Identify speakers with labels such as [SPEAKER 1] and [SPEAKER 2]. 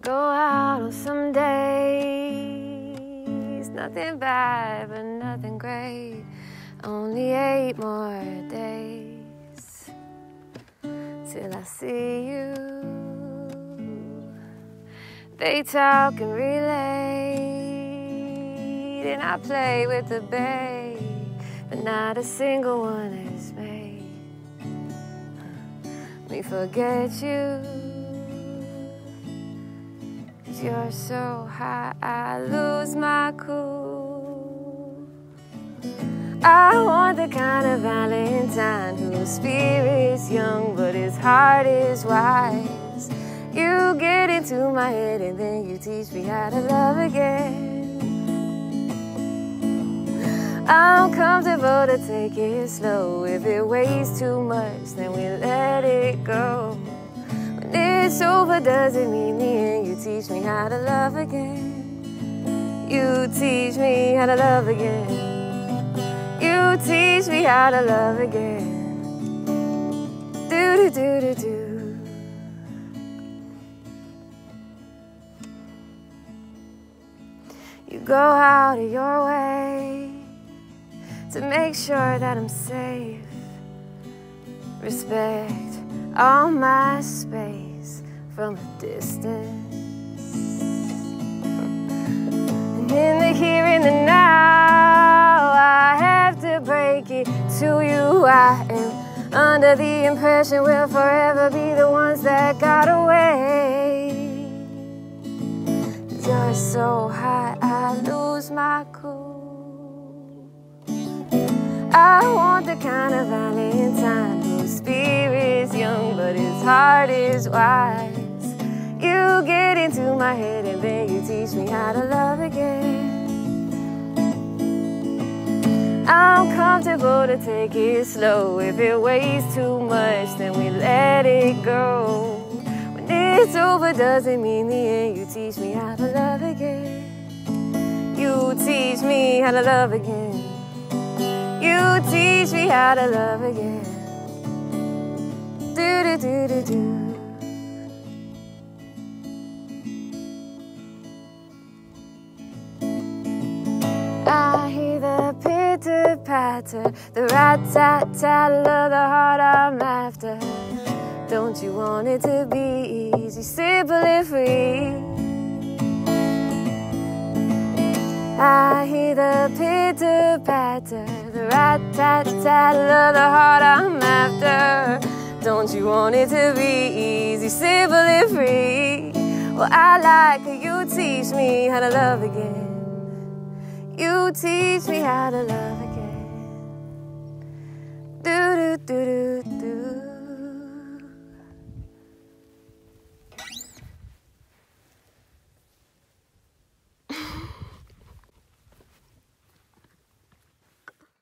[SPEAKER 1] Go out on some days, nothing bad, but nothing great. Only eight more days till I see you. They talk and relate, and I play with the bay, but not a single one has made me forget you. You're so high, I lose my cool. I want the kind of Valentine whose spirit's young, but his heart is wise. You get into my head and then you teach me how to love again. I'm comfortable to take it slow. If it weighs too much, then we let it go. When it's over, doesn't mean the teach me how to love again. You teach me how to love again. You teach me how to love again. Do do do do do. You go out of your way to make sure that I'm safe. Respect all my space from a distance. The impression we'll forever be the ones that got away. You're so high, I lose my cool. I want the kind of Valentine whose spirit's young, but his heart is wise. You get into my head and then you teach me how to love to take it slow. If it weighs too much, then we let it go. When it's over, doesn't mean the end. You teach me how to love again. You teach me how to love again. You teach me how to love again. Do do do do do. Patter, the rat tat tattle of the heart I'm after. Don't you want it to be easy, simple and free? I hear the pitter patter, the rat tat tattle of the heart I'm after. Don't you want it to be easy, simple and free? Well, I like how you teach me how to love again. You teach me how to love again. Do do.